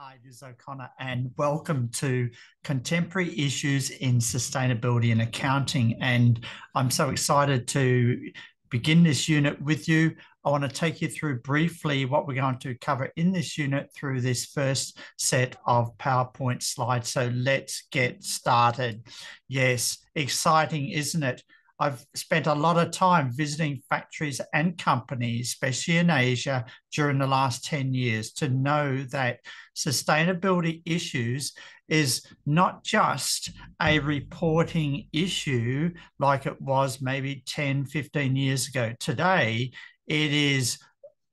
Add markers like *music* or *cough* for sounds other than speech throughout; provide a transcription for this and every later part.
Hi, this is O'Connor, and welcome to Contemporary Issues in Sustainability and Accounting. And I'm so excited to begin this unit with you. I want to take you through briefly what we're going to cover in this unit through this first set of PowerPoint slides. So let's get started. Yes, exciting, isn't it? I've spent a lot of time visiting factories and companies, especially in Asia, during the last 10 years to know that sustainability issues is not just a reporting issue like it was maybe 10, 15 years ago. Today, it is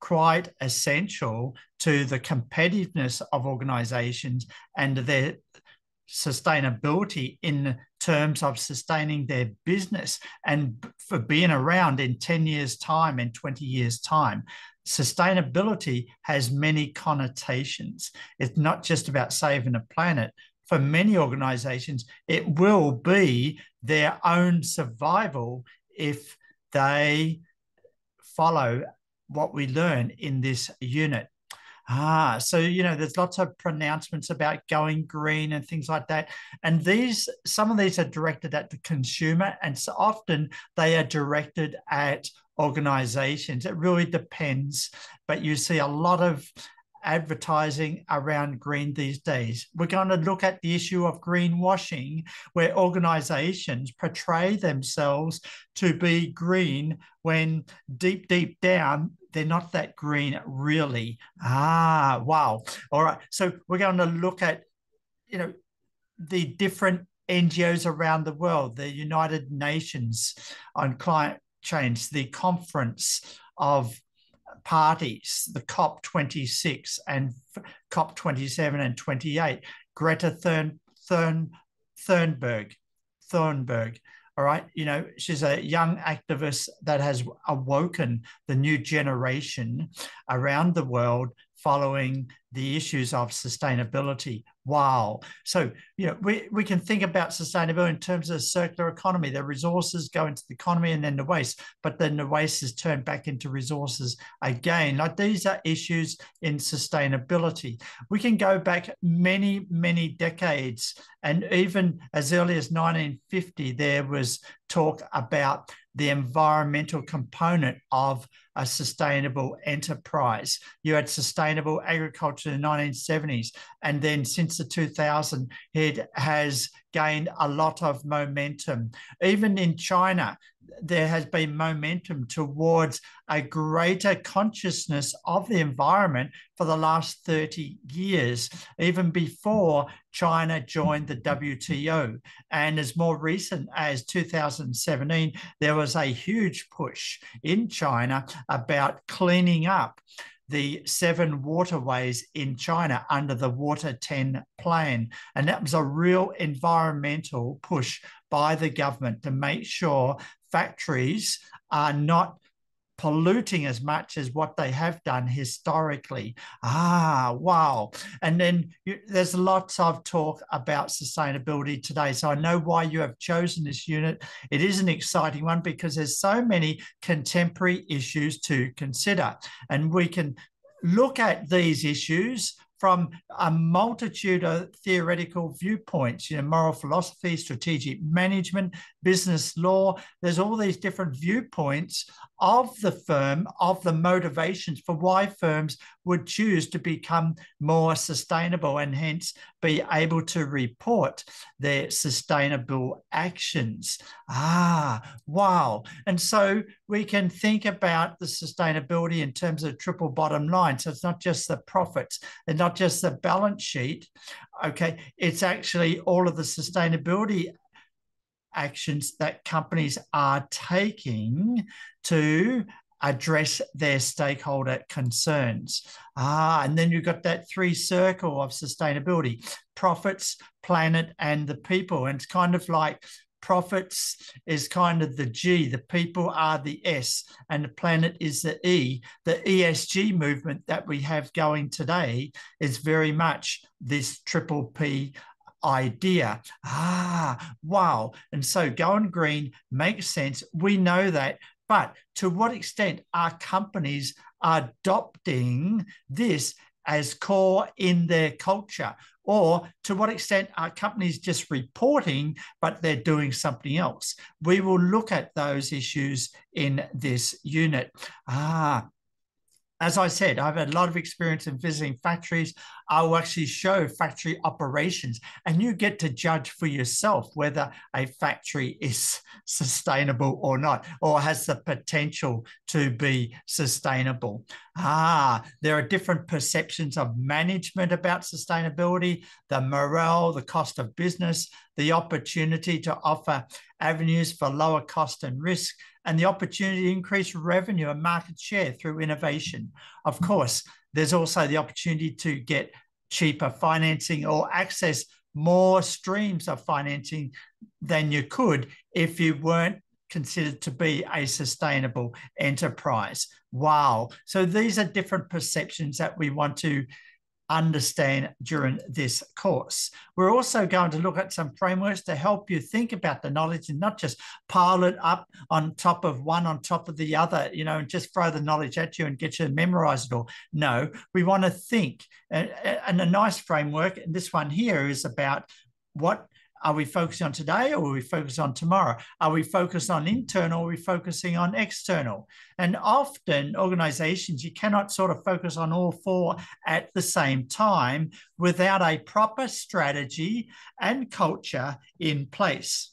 quite essential to the competitiveness of organizations and their sustainability in terms of sustaining their business and for being around in 10 years' time and 20 years' time. Sustainability has many connotations. It's not just about saving a planet. For many organizations, it will be their own survival if they follow what we learn in this unit. Ah, so you know, there's lots of pronouncements about going green and things like that. And these, some of these are directed at the consumer, and so often they are directed at organizations. It really depends, but you see a lot of advertising around green these days. We're going to look at the issue of greenwashing, where organizations portray themselves to be green when deep, deep down, they're not that green really. Ah, wow. All right. So we're going to look at, you know, the different NGOs around the world, the United Nations on climate change, the conference of parties, the COP26 and COP27 and 28, Greta Thurn, Thurn, Thunberg, Thunberg, all right. You know, she's a young activist that has awoken the new generation around the world following the issues of sustainability. Wow. So, you know, we, we can think about sustainability in terms of circular economy. The resources go into the economy and then the waste, but then the waste is turned back into resources again. Like these are issues in sustainability. We can go back many, many decades, and even as early as 1950, there was talk about the environmental component of a sustainable enterprise. You had sustainable agriculture in the 1970s, and then since the 2000, it has gained a lot of momentum. Even in China, there has been momentum towards a greater consciousness of the environment for the last 30 years, even before China joined the WTO. And as more recent as 2017, there was a huge push in China about cleaning up the seven waterways in China under the Water 10 plan. And that was a real environmental push by the government to make sure factories are not polluting as much as what they have done historically. Ah, wow. And then you, there's lots of talk about sustainability today. So I know why you have chosen this unit. It is an exciting one because there's so many contemporary issues to consider. And we can look at these issues from a multitude of theoretical viewpoints, you know, moral philosophy, strategic management, business law. There's all these different viewpoints of the firm, of the motivations for why firms would choose to become more sustainable and hence be able to report their sustainable actions. Ah, wow. And so we can think about the sustainability in terms of triple bottom line. So it's not just the profits and not just the balance sheet. Okay, it's actually all of the sustainability actions that companies are taking to address their stakeholder concerns. Ah, and then you've got that three circle of sustainability profits, planet, and the people. And it's kind of like profits is kind of the G, the people are the S, and the planet is the E. The ESG movement that we have going today is very much this triple P idea. Ah, wow. And so going green makes sense. We know that. But to what extent are companies adopting this as core in their culture? Or to what extent are companies just reporting, but they're doing something else? We will look at those issues in this unit. Ah, as I said, I've had a lot of experience in visiting factories. I will actually show factory operations, and you get to judge for yourself whether a factory is *laughs* sustainable or not, or has the potential to be sustainable. Ah, there are different perceptions of management about sustainability, the morale, the cost of business, the opportunity to offer avenues for lower cost and risk, and the opportunity to increase revenue and market share through innovation. Of course, there's also the opportunity to get cheaper financing or access more streams of financing than you could if you weren't considered to be a sustainable enterprise. Wow. So these are different perceptions that we want to understand during this course. We're also going to look at some frameworks to help you think about the knowledge and not just pile it up on top of one on top of the other, you know, and just throw the knowledge at you and get you to memorize it all. No, we want to think. And, and a nice framework, and this one here is about what are we focusing on today or are we focused on tomorrow? Are we focused on internal or are we focusing on external? And often organizations, you cannot sort of focus on all four at the same time without a proper strategy and culture in place.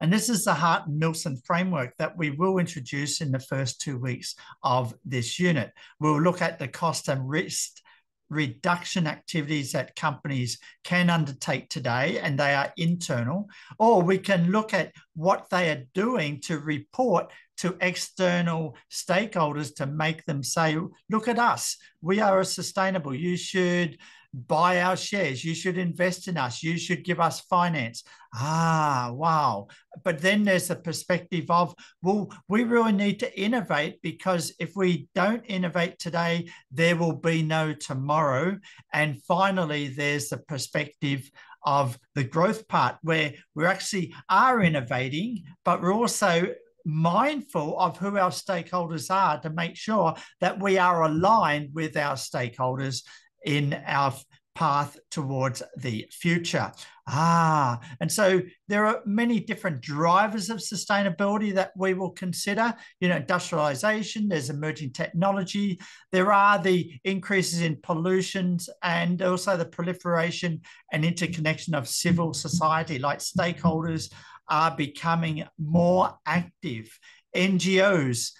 And this is the Hart and Milstein framework that we will introduce in the first two weeks of this unit. We'll look at the cost and risk reduction activities that companies can undertake today, and they are internal, or we can look at what they are doing to report to external stakeholders to make them say, look at us, we are a sustainable, you should buy our shares. You should invest in us. You should give us finance. Ah, wow. But then there's the perspective of, well, we really need to innovate because if we don't innovate today, there will be no tomorrow. And finally, there's the perspective of the growth part where we actually are innovating, but we're also mindful of who our stakeholders are to make sure that we are aligned with our stakeholders in our path towards the future. Ah, and so there are many different drivers of sustainability that we will consider. You know, industrialization, there's emerging technology, there are the increases in pollutions, and also the proliferation and interconnection of civil society, like stakeholders are becoming more active. NGOs,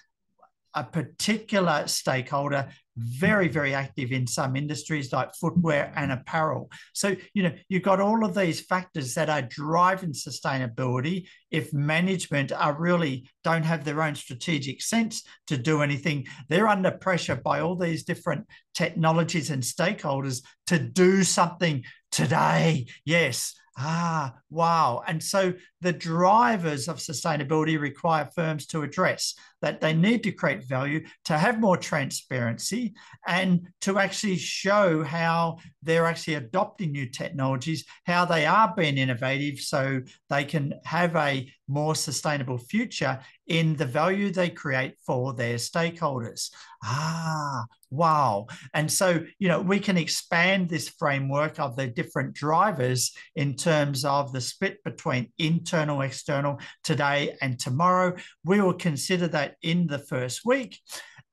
a particular stakeholder very, very active in some industries like footwear and apparel. So, you know, you've got all of these factors that are driving sustainability. If management are really don't have their own strategic sense to do anything, they're under pressure by all these different technologies and stakeholders to do something today. Yes, Ah, wow. And so the drivers of sustainability require firms to address that they need to create value, to have more transparency, and to actually show how they're actually adopting new technologies, how they are being innovative so they can have a more sustainable future in the value they create for their stakeholders. Ah, wow. And so, you know, we can expand this framework of the different drivers in terms of the split between internal, external today and tomorrow. We will consider that in the first week.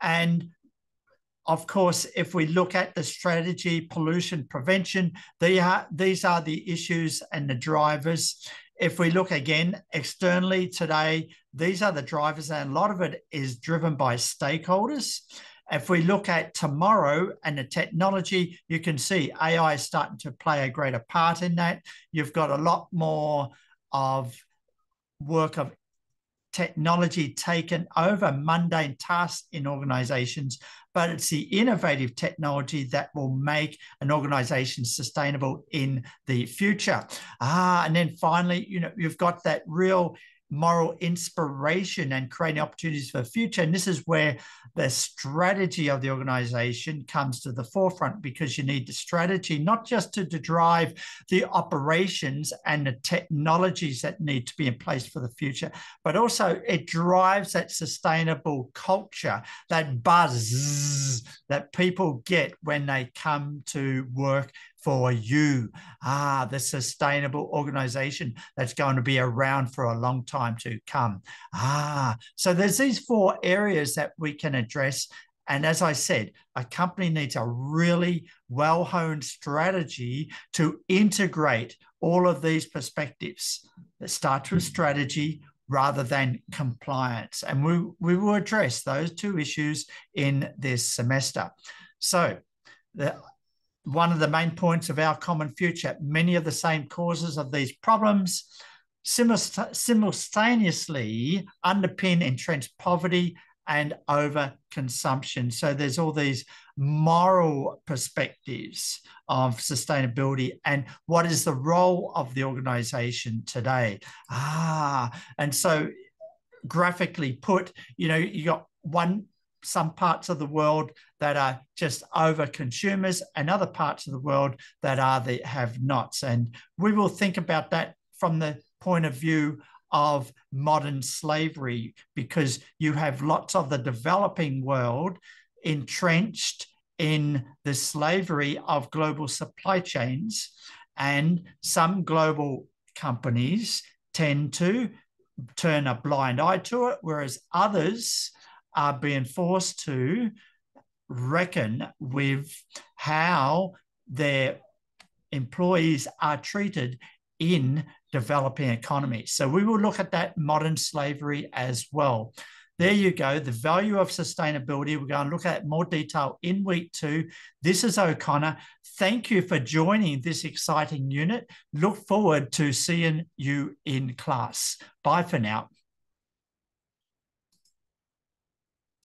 And of course, if we look at the strategy, pollution prevention, they are, these are the issues and the drivers. If we look again externally today, these are the drivers, and a lot of it is driven by stakeholders. If we look at tomorrow and the technology, you can see AI is starting to play a greater part in that. You've got a lot more of work of technology taken over mundane tasks in organizations, but it's the innovative technology that will make an organization sustainable in the future. Ah, and then finally, you know, you've got that real moral inspiration and creating opportunities for the future. And this is where the strategy of the organization comes to the forefront because you need the strategy, not just to, to drive the operations and the technologies that need to be in place for the future, but also it drives that sustainable culture, that buzz that people get when they come to work for you. Ah, the sustainable organization that's going to be around for a long time to come. Ah, so there's these four areas that we can address. And as I said, a company needs a really well honed strategy to integrate all of these perspectives that starts with strategy rather than compliance. And we, we will address those two issues in this semester. So, the, one of the main points of our common future, many of the same causes of these problems simultaneously underpin entrenched poverty and overconsumption. So there's all these moral perspectives of sustainability and what is the role of the organization today. Ah, and so graphically put, you know, you got one some parts of the world that are just over consumers and other parts of the world that are the have nots. And we will think about that from the point of view of modern slavery because you have lots of the developing world entrenched in the slavery of global supply chains and some global companies tend to turn a blind eye to it whereas others are being forced to reckon with how their employees are treated in developing economies. So we will look at that modern slavery as well. There you go, the value of sustainability. We're going to look at more detail in week two. This is O'Connor. Thank you for joining this exciting unit. Look forward to seeing you in class. Bye for now.